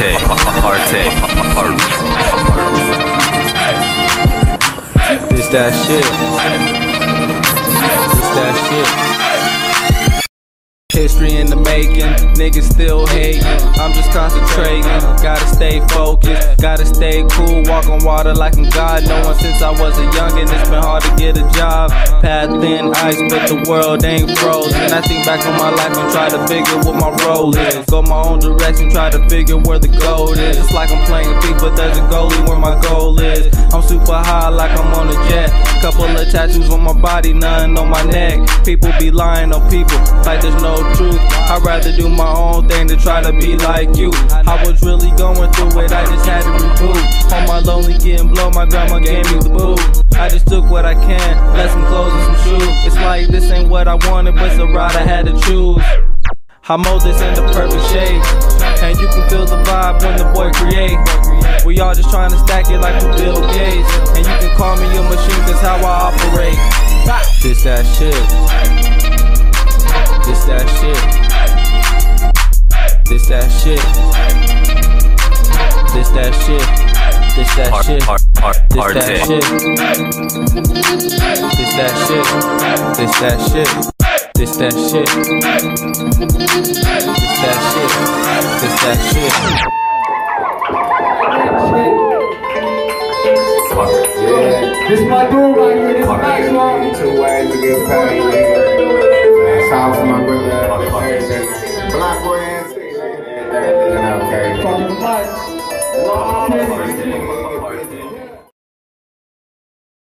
Parte. It's that shit. It's that shit. History in the making, niggas still hating. I'm just concentrating, gotta stay focused, gotta stay cool. Walk on water like I'm God. Knowing since I was a youngin', it's been hard to get a job. Path thin ice, but the world ain't frozen. I think back on my life and try to figure what role is. Go my own direction, try to figure where the gold is. It's like I'm playing FIFA, there's a goalie where my goal is. I'm super high like I'm on a jet. Couple of tattoos on my body, none on my neck. People be lying on people like there's no truth. I'd rather do my own thing than try to be like you. I was really going through it, I just had to reboot. On my lonely getting blow, my grandma gave me the boot. I just took what I can, left some clothes and some shoes. It's like this ain't what I wanted, but it's a ride I had to choose. I mold this in the perfect shape. And you can feel the vibe when the boy create. We all just trying to stack it like we Bill Gates. And you can call me a machine, cause how I operate. This that shit. This that shit. This that shit. This that shit. This that shit. This that shit. This that shit. This that shit. This that shit. This that shit. This that shit. Yeah, this my dude right here. This nice one. Two ways to get paid, nigga. Shout out to my brother. Black boy and everything, okay. From the mic.